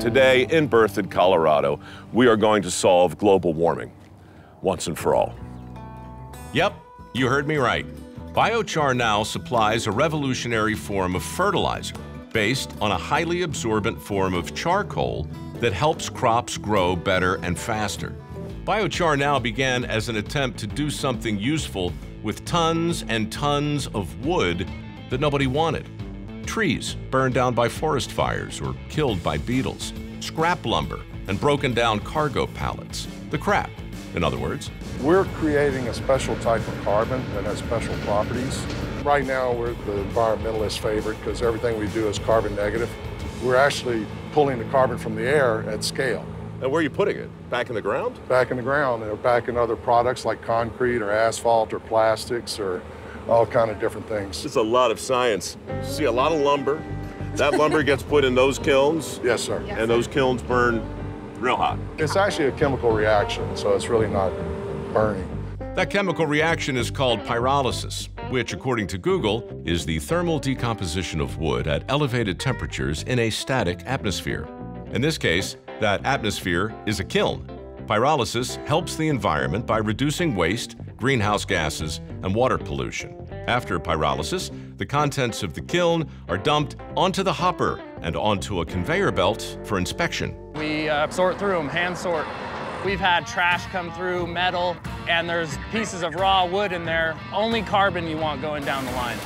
Today in Berthoud, Colorado, we are going to solve global warming once and for all. Yep, you heard me right. Biochar Now supplies a revolutionary form of fertilizer based on a highly absorbent form of charcoal that helps crops grow better and faster. Biochar Now began as an attempt to do something useful with tons and tons of wood that nobody wanted. Trees burned down by forest fires or killed by beetles, scrap lumber, and broken down cargo pallets. The crap, in other words. We're creating a special type of carbon that has special properties. Right now, we're the environmentalist favorite because everything we do is carbon negative. We're actually pulling the carbon from the air at scale. And where are you putting it? Back in the ground? Back in the ground, or back in other products like concrete or asphalt or plastics or all kind of different things. It's a lot of science. See a lot of lumber. That lumber gets put in those kilns. Yes, sir. And those kilns burn real hot. It's actually a chemical reaction, so it's really not burning. That chemical reaction is called pyrolysis, which, according to Google, is the thermal decomposition of wood at elevated temperatures in a static atmosphere. In this case, that atmosphere is a kiln. Pyrolysis helps the environment by reducing waste, greenhouse gases, and water pollution. After pyrolysis, the contents of the kiln are dumped onto the hopper and onto a conveyor belt for inspection. We uh, sort through them, hand sort. We've had trash come through, metal, and there's pieces of raw wood in there. Only carbon you want going down the line.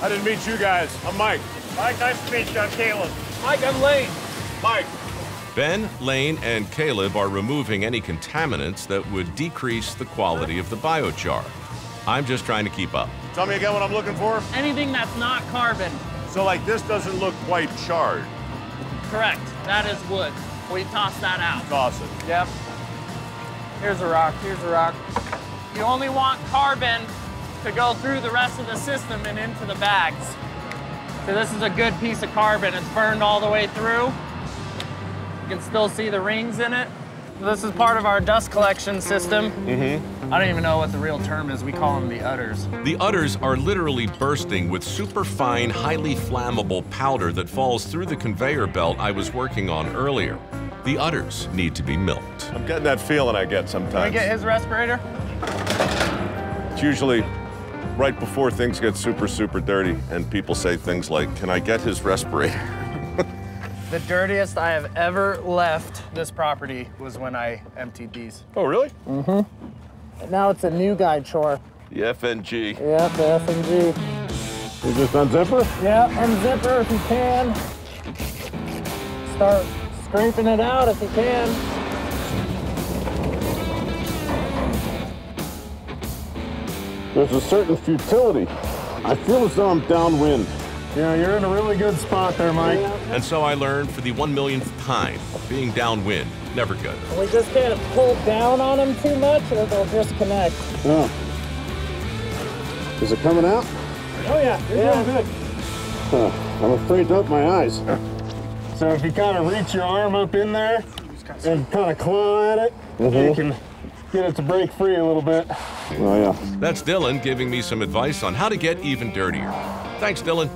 I didn't meet you guys. I'm Mike. Mike, nice to meet you. I'm Caleb. Mike, I'm Lane. Mike. Ben, Lane, and Caleb are removing any contaminants that would decrease the quality of the biochar. I'm just trying to keep up. Tell me again what I'm looking for. Anything that's not carbon. So like this doesn't look quite charred. Correct. That is wood. We toss that out. Toss it. Yep. Here's a rock, here's a rock. You only want carbon to go through the rest of the system and into the bags. So this is a good piece of carbon. It's burned all the way through. You can still see the rings in it. This is part of our dust collection system. Mm-hmm. I don't even know what the real term is. We call them the udders. The udders are literally bursting with superfine, highly flammable powder that falls through the conveyor belt I was working on earlier. The udders need to be milked. I'm getting that feeling I get sometimes. Can sometimes. we get his respirator? It's usually right before things get super, super dirty and people say things like, Can I get his respirator? The dirtiest I have ever left this property was when I emptied these. Oh, really? Mm-hmm. Now it's a new guy chore. The FNG. Yep, the FNG. You just unzipper? Yeah, unzipper if you can. Start scraping it out if you can. There's a certain futility. I feel as though I'm downwind. Yeah, you're in a really good spot there, Mike. And so I learned for the one millionth time, being downwind, never good. We just can't pull down on them too much or they'll disconnect. Oh. Is it coming out? Oh yeah, you're Yeah. doing good. Huh. I'm afraid to open my eyes. So if you kind of reach your arm up in there and kind of claw at it, you mm-hmm. can get it to break free a little bit. Oh, yeah. That's Dylan giving me some advice on how to get even dirtier. Thanks, Dylan.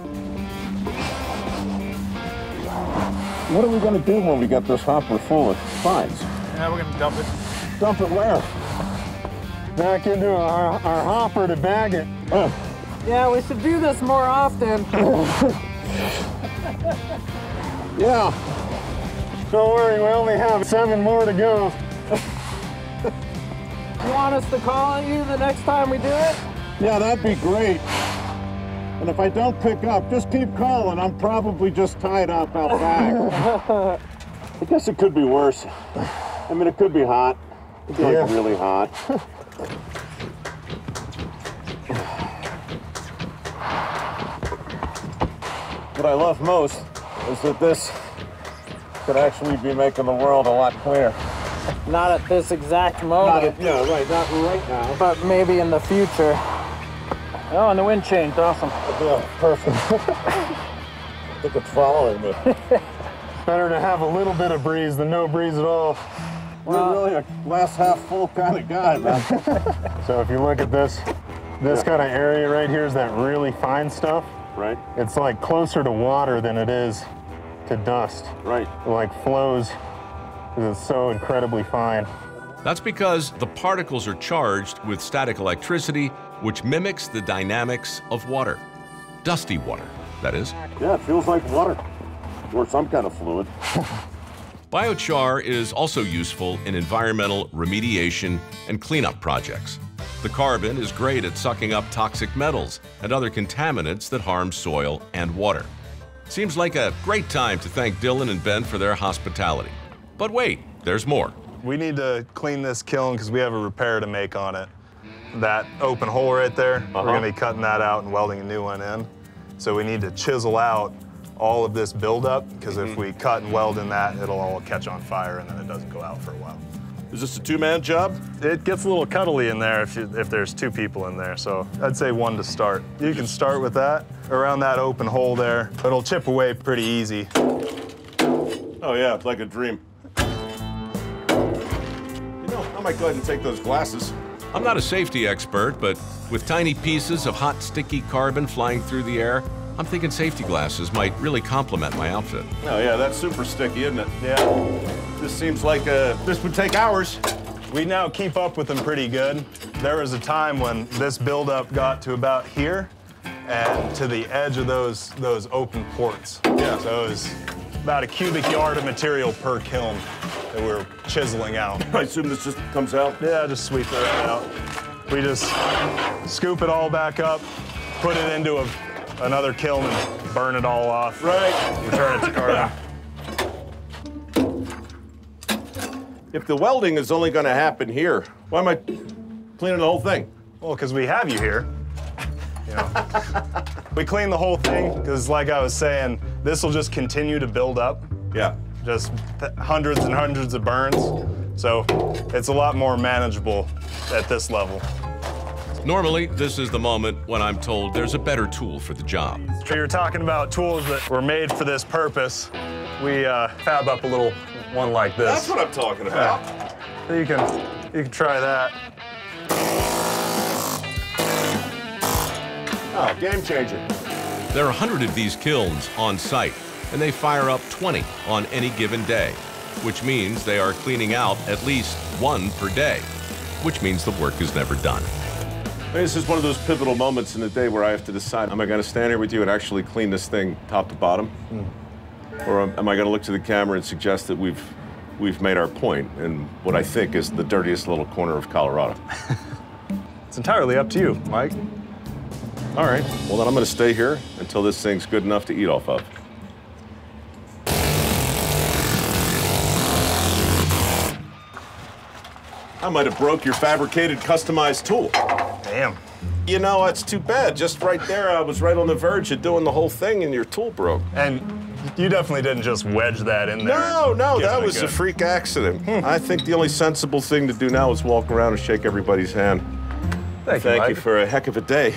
What are we going to do when we get this hopper full of fines? Yeah, we're gonna dump it. Dump it where? Back into our, our hopper to bag it. Yeah, we should do this more often. yeah. Don't worry, we only have seven more to go. You want us to call you the next time we do it? Yeah, that'd be great. And if I don't pick up, just keep calling. I'm probably just tied up out back. I guess it could be worse. I mean, it could be hot. It's like Yeah. really hot. what I love most is that this could actually be making the world a lot clearer. Not at this exact Not moment, at, yeah, right, not right now. but maybe in the future. Oh, and the wind changed. Awesome. Yeah, perfect. I think it's following me. Better to have a little bit of breeze than no breeze at all. You're really a glass half full kind of guy, man. So if you look at this, this kind of area right here is that really fine stuff. right? It's like closer to water than it is to dust. Right. It like flows because it's so incredibly fine. That's because the particles are charged with static electricity, which mimics the dynamics of water. Dusty water, that is. Yeah, it feels like water. Or some kind of fluid. Biochar is also useful in environmental remediation and cleanup projects. The carbon is great at sucking up toxic metals and other contaminants that harm soil and water. Seems like a great time to thank Dylan and Ben for their hospitality. But wait, there's more. We need to clean this kiln because we have a repair to make on it. That open hole right there, we're uh-huh. gonna be cutting that out and welding a new one in. So we need to chisel out all of this buildup because if mm-hmm. we cut and weld in that, it'll all catch on fire and then it doesn't go out for a while. Is this a two-man job? It gets a little cuddly in there if, you, if there's two people in there, so I'd say one to start. You can start with that around that open hole there. It'll chip away pretty easy. Oh yeah, it's like a dream. You know, I might go ahead and take those glasses. I'm not a safety expert, but with tiny pieces of hot, sticky carbon flying through the air, I'm thinking safety glasses might really complement my outfit. Oh yeah, that's super sticky, isn't it? Yeah. This seems like uh, this would take hours. We now keep up with them pretty good. There was a time when this buildup got to about here and to the edge of those those open ports. Yeah. So it was about a cubic yard of material per kiln that we're chiseling out. I assume this just comes out. Yeah, just sweep it right out. We just scoop it all back up, put it into a, another kiln and burn it all off. Right. Return it to carbon. If the welding is only going to happen here, why am I cleaning the whole thing? Well, because we have you here. You know. We clean the whole thing because, like I was saying, this will just continue to build up. Yeah. Just th- hundreds and hundreds of burns. So it's a lot more manageable at this level. Normally, this is the moment when I'm told there's a better tool for the job. So you're talking about tools that were made for this purpose. We uh, fab up a little one like this. That's what I'm talking about. So you can you can try that. Oh, game changer. There are 100 of these kilns on site, and they fire up 20 on any given day, which means they are cleaning out at least one per day, which means the work is never done. This is one of those pivotal moments in the day where I have to decide, am I going to stand here with you and actually clean this thing top to bottom? Hmm. Or am am I going to look to the camera and suggest that we've, we've made our point in what I think is the dirtiest little corner of Colorado? It's entirely up to you, Mike. All right, well then I'm going to stay here until this thing's good enough to eat off of. I might have broke your fabricated customized tool. Damn. You know, it's too bad. Just right there, I was right on the verge of doing the whole thing and your tool broke. And you definitely didn't just wedge that in there. No, no, that was a freak accident. Hmm. I think the only sensible thing to do now is walk around and shake everybody's hand. Thank you, Thank you for a heck of a day.